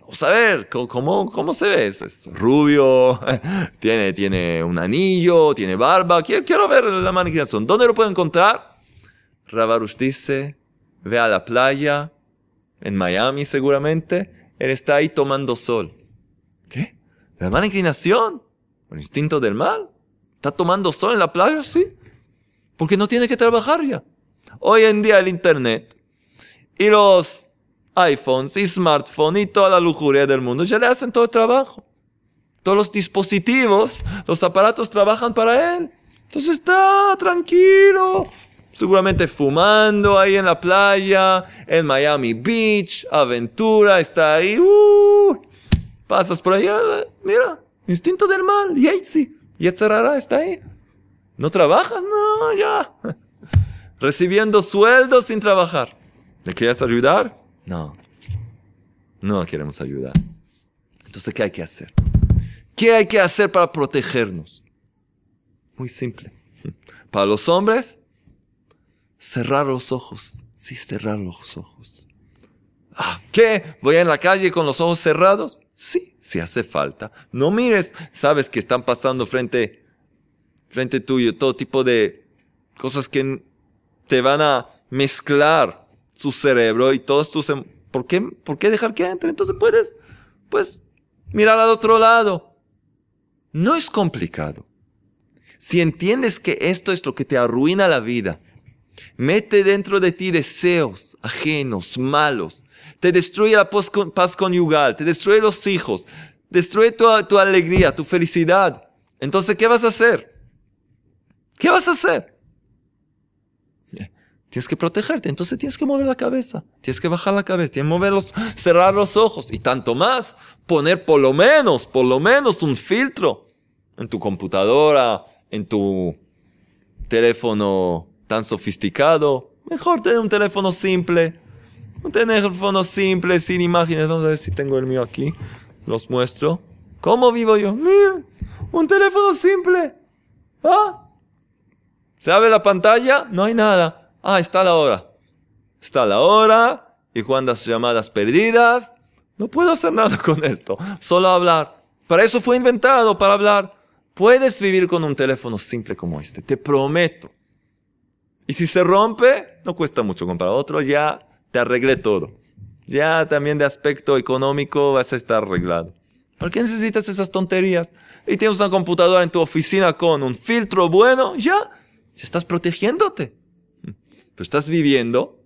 [SPEAKER 1] Vamos a ver cómo, cómo se ve. Es, rubio, tiene, tiene un anillo, tiene barba. Quiero, quiero ver la mala inclinación. ¿Dónde lo puedo encontrar? Ravarush dice, ve a la playa, en Miami seguramente. Él está ahí tomando sol. ¿Qué? ¿La mala inclinación? ¿El instinto del mal? ¿Está tomando sol en la playa? Sí. Porque no tiene que trabajar ya. Hoy en día el Internet y los iPhones y smartphones y toda la lujuria del mundo ya le hacen todo el trabajo. Todos los dispositivos, los aparatos trabajan para él. Entonces está tranquilo. Seguramente fumando ahí en la playa, en Miami Beach, aventura, está ahí. Uh, pasas por allá, mira, instinto del mal, Yatesy. Yetzerara está ahí. ¿No trabajas? No, ya. Recibiendo sueldos sin trabajar. ¿Le quieres ayudar? No. No queremos ayudar. Entonces, ¿qué hay que hacer? ¿Qué hay que hacer para protegernos? Muy simple. Para los hombres, cerrar los ojos. Sí, cerrar los ojos. Ah, ¿Qué? ¿Voy en la calle con los ojos cerrados? Sí, si hace falta. No mires, sabes que están pasando frente, frente tuyo todo tipo de cosas que te van a mezclar su cerebro y todos tus... em- ¿Por qué, ¿Por qué dejar que entre? Entonces puedes, pues, mirar al otro lado. No es complicado. Si entiendes que esto es lo que te arruina la vida, mete dentro de ti deseos ajenos, malos, te destruye la paz con- paz conyugal, te destruye los hijos, destruye tu, tu alegría, tu felicidad. Entonces, ¿qué vas a hacer? ¿Qué vas a hacer? Eh, Tienes que protegerte, entonces tienes que mover la cabeza, tienes que bajar la cabeza, tienes que cerrar los ojos y tanto más, poner por lo menos, por lo menos un filtro en tu computadora, en tu teléfono tan sofisticado. Mejor tener un teléfono simple, un teléfono simple, sin imágenes. Vamos a ver si tengo el mío aquí. Los muestro. ¿Cómo vivo yo? Mira, un teléfono simple. ¿Ah? ¿Se abre la pantalla? No hay nada. Ah, está la hora. Está la hora y cuántas llamadas perdidas. No puedo hacer nada con esto. Solo hablar. Para eso fue inventado, para hablar. Puedes vivir con un teléfono simple como este. Te prometo. Y si se rompe, no cuesta mucho comprar otro. Ya te arreglé todo. Ya también de aspecto económico vas a estar arreglado. ¿Por qué necesitas esas tonterías? Y tienes una computadora en tu oficina con un filtro bueno, ya, ya estás protegiéndote. Pero estás viviendo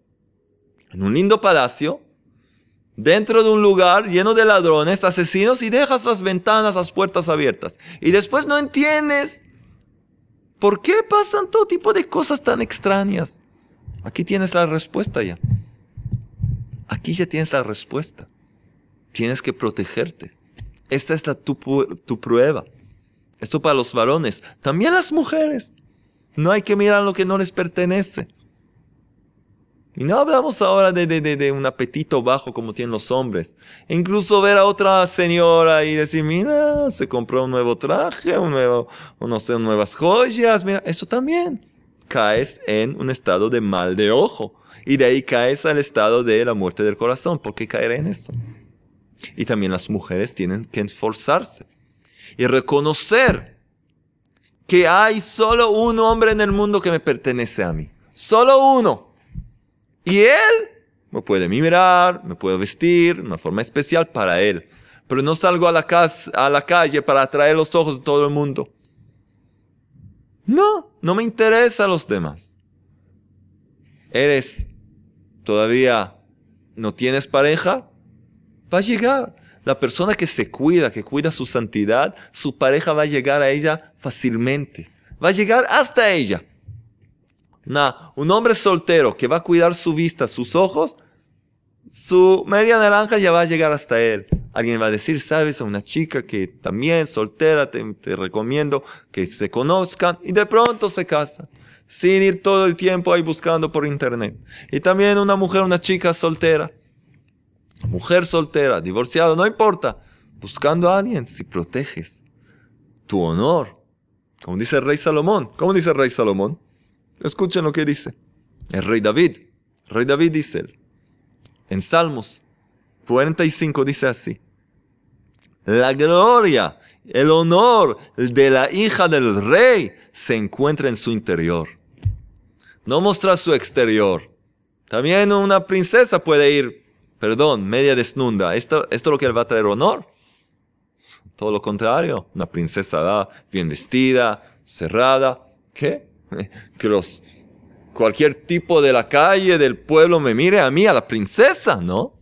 [SPEAKER 1] en un lindo palacio, dentro de un lugar lleno de ladrones, asesinos, y dejas las ventanas, las puertas abiertas. Y después no entiendes por qué pasan todo tipo de cosas tan extrañas. Aquí tienes la respuesta ya. Aquí ya tienes la respuesta. Tienes que protegerte. Esta es la, tu, tu prueba. Esto para los varones. También las mujeres. No hay que mirar lo que no les pertenece. Y no hablamos ahora de, de- de- de un apetito bajo como tienen los hombres. E incluso ver a otra señora y decir, mira, se compró un nuevo traje, un nuevo, no sé, nuevas joyas. Mira, eso también. Caes en un estado de mal de ojo. Y de ahí caes al estado de la muerte del corazón. ¿Por qué caer en eso? Y también las mujeres tienen que esforzarse y reconocer que hay solo un hombre en el mundo que me pertenece a mí. Solo uno. Y él me puede mirar, me puede vestir de una forma especial para él. Pero no salgo a la, casa, a la calle para atraer los ojos de todo el mundo. No, no me interesa a los demás. Eres, todavía no tienes pareja, va a llegar. La persona que se cuida, que cuida su santidad, su pareja va a llegar a ella fácilmente. Va a llegar hasta ella. Una- un hombre soltero que va a cuidar su vista, sus ojos, su media naranja ya va a llegar hasta él. Alguien va a decir, sabes, a una chica que también soltera, te, recomiendo que se conozcan y de pronto se casan. Sin ir todo el tiempo ahí buscando por internet. Y también una mujer, una chica soltera mujer soltera, divorciada, no importa, buscando a alguien, si proteges tu honor, como dice el rey Salomón, ¿cómo dice el rey Salomón? Escuchen lo que dice. El rey David, el rey David dice en Salmos 45 dice así, la gloria, el honor de la hija del rey se encuentra en su interior. No mostrar su exterior. También una princesa puede ir perdón, media desnuda. ¿Esto, ¿Esto es lo que le va a traer honor? Todo lo contrario. Una princesa va bien vestida, cerrada. ¿Qué? Que los, cualquier tipo de la calle, del pueblo me mire a mí, a la princesa, ¿no?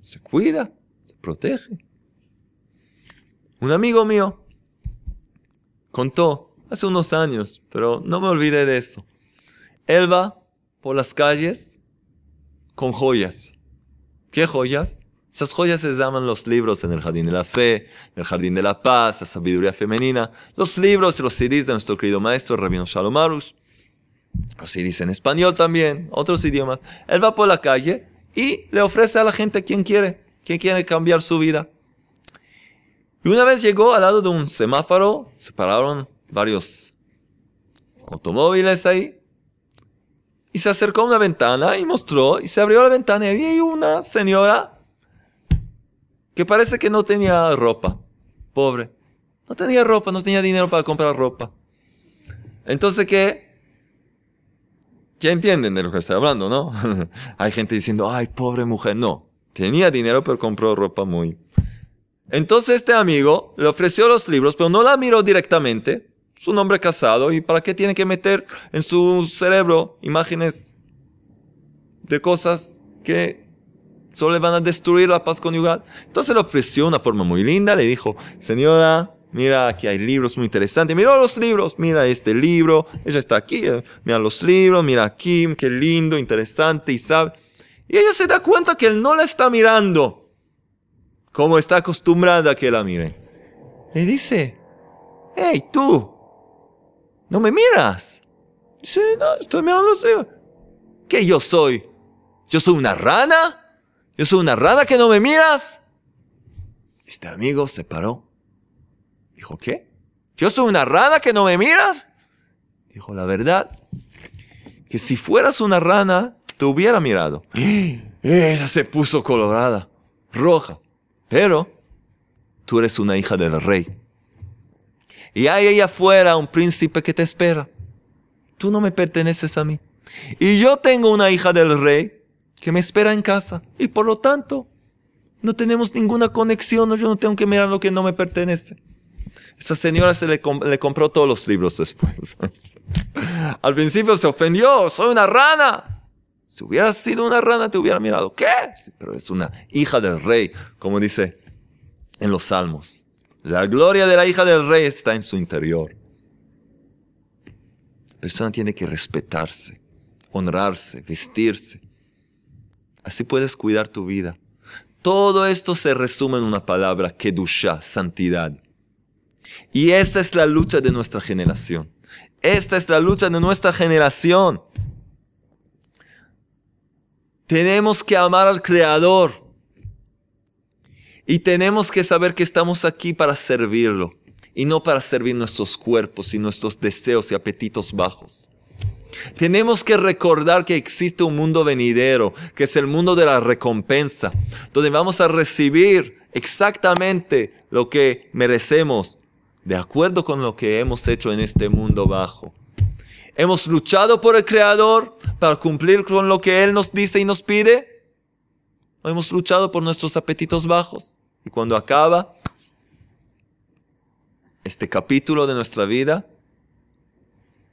[SPEAKER 1] Se cuida, se protege. Un amigo mío contó hace unos años, pero no me olvidé de eso. Él va por las calles con joyas. ¿Qué joyas? Esas joyas se llaman los libros en el Jardín de la Fe, el Jardín de la Paz, la Sabiduría Femenina, los libros los CDs de nuestro querido maestro Rabino Shalom Arush, los CDs en español también, otros idiomas. Él va por la calle y le ofrece a la gente quien quiere, quien quiere cambiar su vida. Y una vez llegó al lado de un semáforo, se pararon varios automóviles ahí, y se acercó a una ventana y mostró, y se abrió la ventana y había una señora que parece que no tenía ropa. Pobre. No tenía ropa, no tenía dinero para comprar ropa. Entonces, ¿qué? Ya entienden de lo que estoy hablando, ¿no? Hay gente diciendo, ay, pobre mujer. No, tenía dinero, pero compró ropa muy... Entonces este amigo le ofreció los libros, pero no la miró directamente. Es un hombre casado y ¿para qué tiene que meter en su cerebro imágenes de cosas que solo le van a destruir la paz conyugal? Entonces le ofreció una forma muy linda, le dijo, señora, mira, aquí hay libros muy interesantes, mira los libros, mira este libro, ella está aquí, eh, mira los libros, mira aquí, qué lindo, interesante, y sabe. Y ella se da cuenta que él no la está mirando como está acostumbrada a que la mire. Le dice, hey, tú, no me miras. Dice, no, estoy mirando los libros. ¿Qué yo soy? ¿Yo soy una rana? ¿Yo soy una rana que no me miras? Este amigo se paró Dijo, ¿qué? ¿Yo soy una rana que no me miras? Dijo, la verdad, que si fueras una rana, te hubiera mirado. Ella se puso colorada, roja. Pero tú eres una hija del rey. Y hay allá afuera un príncipe que te espera. Tú no me perteneces a mí. Y yo tengo una hija del rey que me espera en casa. Y por lo tanto, no tenemos ninguna conexión. Yo no tengo que mirar lo que no me pertenece. Esa señora se le, compró todos los libros después. Al principio se ofendió, soy una rana. Si hubiera sido una rana, te hubiera mirado. ¿Qué? pero es una hija del rey, como dice en los salmos. La gloria de la hija del rey está en su interior. La persona tiene que respetarse, honrarse, vestirse. Así puedes cuidar tu vida. Todo esto se resume en una palabra, kedusha, santidad. Y esta es la lucha de nuestra generación. Esta es la lucha de nuestra generación. Tenemos que amar al Creador. Y tenemos que saber que estamos aquí para servirlo. Y no para servir nuestros cuerpos y nuestros deseos y apetitos bajos. Tenemos que recordar que existe un mundo venidero, que es el mundo de la recompensa, donde vamos a recibir exactamente lo que merecemos de acuerdo con lo que hemos hecho en este mundo bajo. Hemos luchado por el Creador para cumplir con lo que Él nos dice y nos pide. O hemos luchado por nuestros apetitos bajos. Y cuando acaba este capítulo de nuestra vida,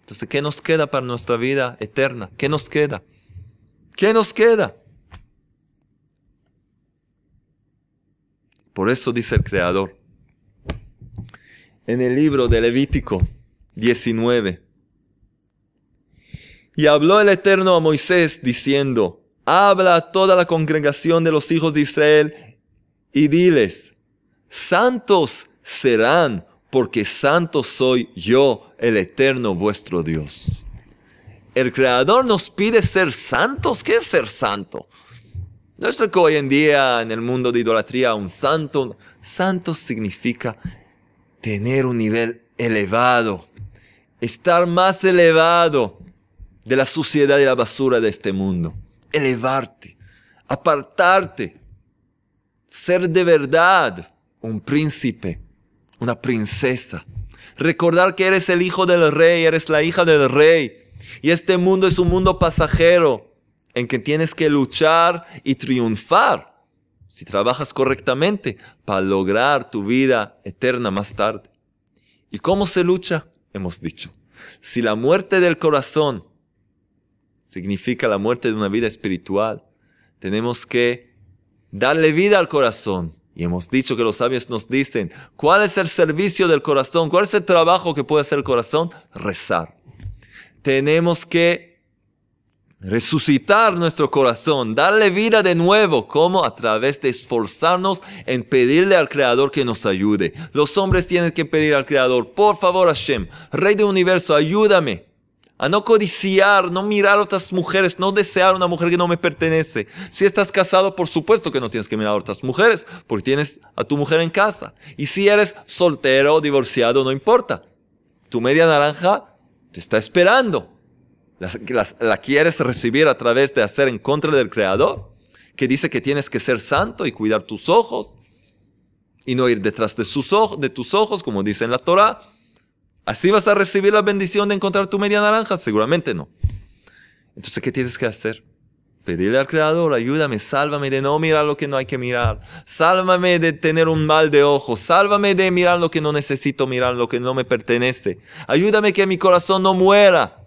[SPEAKER 1] entonces, ¿qué nos queda para nuestra vida eterna? ¿Qué nos queda? ¿Qué nos queda? Por eso dice el Creador, en el libro de Levítico 19. Y habló el Eterno a Moisés diciendo, habla a toda la congregación de los hijos de Israel y diles, santos serán porque santo soy yo, el Eterno vuestro Dios. El Creador nos pide ser santos. ¿Qué es ser santo? No es que hoy en día en el mundo de idolatría un santo. Santo significa tener un nivel elevado, estar más elevado de la suciedad y la basura de este mundo, elevarte, apartarte, ser de verdad un príncipe, una princesa, recordar que eres el hijo del rey, eres la hija del rey, y este mundo es un mundo pasajero en que tienes que luchar y triunfar si trabajas correctamente para lograr tu vida eterna más tarde. ¿Y cómo se lucha? Hemos dicho. Si la muerte del corazón significa la muerte de una vida espiritual, tenemos que darle vida al corazón. Y hemos dicho que los sabios nos dicen, ¿cuál es el servicio del corazón? ¿Cuál es el trabajo que puede hacer el corazón? Rezar. Tenemos que resucitar nuestro corazón, darle vida de nuevo, como a través de esforzarnos en pedirle al Creador que nos ayude. Los hombres tienen que pedir al Creador, por favor Hashem, Rey del universo, ayúdame a no codiciar, no mirar a otras mujeres, no desear una mujer que no me pertenece. Si estás casado, por supuesto que no tienes que mirar a otras mujeres, porque tienes a tu mujer en casa. Y si eres soltero o divorciado, no importa. Tu media naranja te está esperando la, quieres recibir a través de hacer en contra del Creador, que dice que tienes que ser santo y cuidar tus ojos y no ir detrás de, de tus ojos, como dice en la Torah. ¿Así vas a recibir la bendición de encontrar tu media naranja? Seguramente no. Entonces, ¿qué tienes que hacer? Pedirle al Creador, ayúdame, sálvame de no mirar lo que no hay que mirar. Sálvame de tener un mal de ojos. Sálvame de mirar lo que no necesito mirar, lo que no me pertenece. Ayúdame que mi corazón no muera.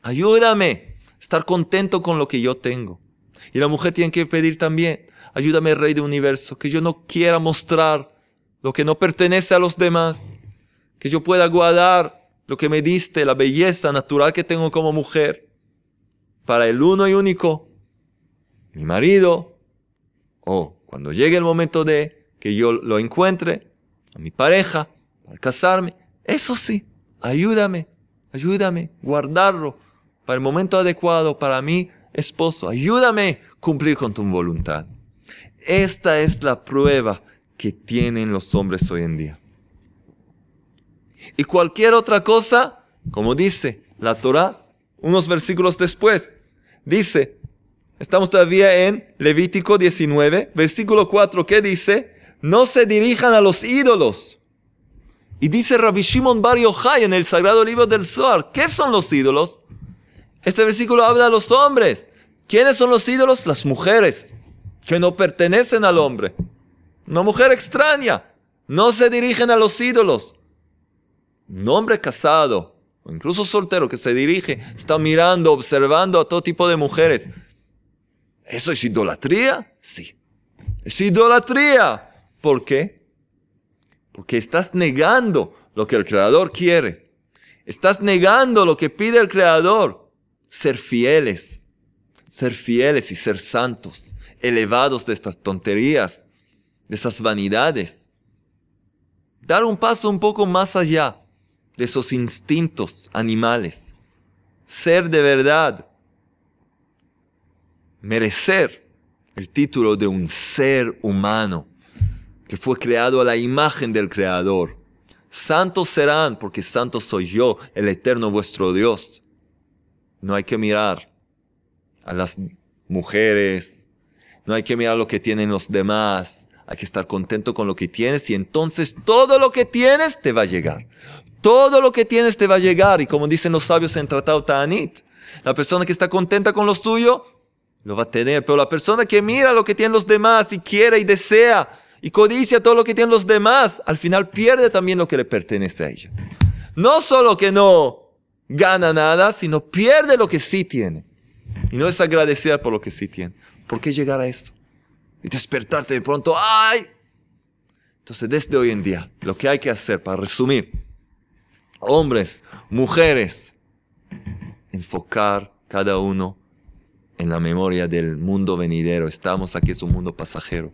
[SPEAKER 1] Ayúdame a estar contento con lo que yo tengo. Y la mujer tiene que pedir también, ayúdame, Rey del Universo, que yo no quiera mostrar lo que no pertenece a los demás. Que yo pueda guardar lo que me diste, la belleza natural que tengo como mujer para el uno y único, mi marido, o cuando llegue el momento de que yo lo encuentre, a mi pareja, para casarme, eso sí, ayúdame, ayúdame, guardarlo para el momento adecuado para mi esposo, ayúdame a cumplir con tu voluntad. Esta es la prueba que tienen los hombres hoy en día. Y cualquier otra cosa, como dice la Torah, unos versículos después. Dice, estamos todavía en Levítico 19, versículo 4, ¿qué dice? No se dirijan a los ídolos. Y dice Rabbi Shimon Bar Yochai en el sagrado libro del Zohar, ¿qué son los ídolos? Este versículo habla a los hombres. ¿Quiénes son los ídolos? Las mujeres, que no pertenecen al hombre. Una mujer extraña. No se dirigen a los ídolos. Un hombre casado o incluso soltero que se dirige, está mirando, observando a todo tipo de mujeres. ¿Eso es idolatría? Sí. Es idolatría. ¿Por qué? Porque estás negando lo que el Creador quiere. Estás negando lo que pide el Creador. Ser fieles. Ser fieles y ser santos. Elevados de estas tonterías, de esas vanidades. Dar un paso un poco más allá de esos instintos animales. Ser de verdad. Merecer el título de un ser humano que fue creado a la imagen del Creador. Santos serán porque santo soy yo, el eterno vuestro Dios. No hay que mirar a las mujeres, no hay que mirar lo que tienen los demás, hay que estar contento con lo que tienes y entonces todo lo que tienes te va a llegar. Todo lo que tienes te va a llegar. Y como dicen los sabios en Tratado Ta'anit, la persona que está contenta con lo suyo, lo va a tener. Pero la persona que mira lo que tienen los demás y quiere y desea y codicia todo lo que tienen los demás, al final pierde también lo que le pertenece a ella. No solo que no gana nada, sino pierde lo que sí tiene. Y no es agradecida por lo que sí tiene. ¿Por qué llegar a eso? Y despertarte de pronto, ¡ay! Entonces, desde hoy en día, lo que hay que hacer, para resumir, hombres, mujeres, enfocar cada uno en la memoria del mundo venidero. Estamos aquí, es un mundo pasajero.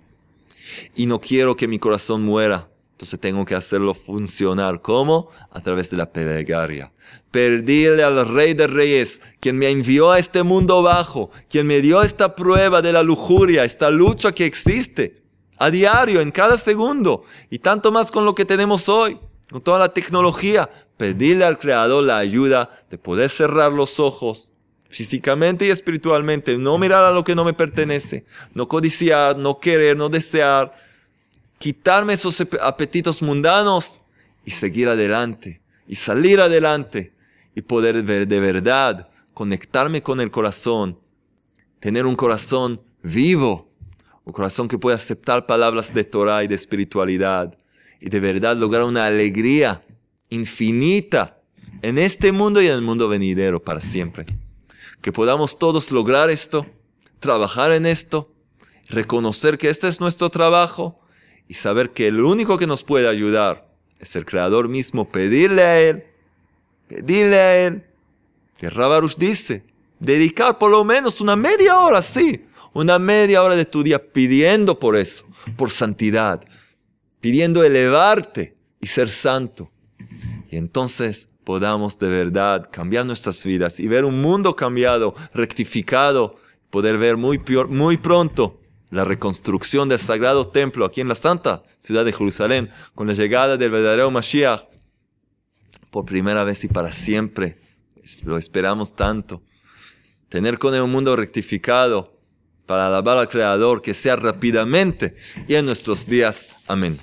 [SPEAKER 1] Y no quiero que mi corazón muera. Entonces tengo que hacerlo funcionar. ¿Cómo? A través de la plegaria. Pedirle al Rey de Reyes, quien me envió a este mundo bajo, quien me dio esta prueba de la lujuria, esta lucha que existe a diario, en cada segundo, y tanto más con lo que tenemos hoy con toda la tecnología, pedirle al Creador la ayuda de poder cerrar los ojos físicamente y espiritualmente, no mirar a lo que no me pertenece, no codiciar, no querer, no desear, quitarme esos apetitos mundanos y seguir adelante, y salir adelante, y poder de verdad conectarme con el corazón, tener un corazón vivo, un corazón que pueda aceptar palabras de Torah y de espiritualidad, y de verdad lograr una alegría infinita en este mundo y en el mundo venidero para siempre. Que podamos todos lograr esto, trabajar en esto, reconocer que este es nuestro trabajo y saber que el único que nos puede ayudar es el Creador mismo, pedirle a Él, pedirle a Él, que Rabarush dice, dedicar por lo menos una media hora, sí, una media hora de tu día pidiendo por eso, por santidad, pidiendo elevarte y ser santo. Y entonces podamos de verdad cambiar nuestras vidas y ver un mundo cambiado, rectificado, poder ver muy, muy pronto la reconstrucción del sagrado templo aquí en la santa ciudad de Jerusalén, con la llegada del verdadero Mashiach, por primera vez y para siempre. Lo esperamos tanto. Tener con el mundo rectificado para alabar al Creador, que sea rápidamente y en nuestros días. Amén.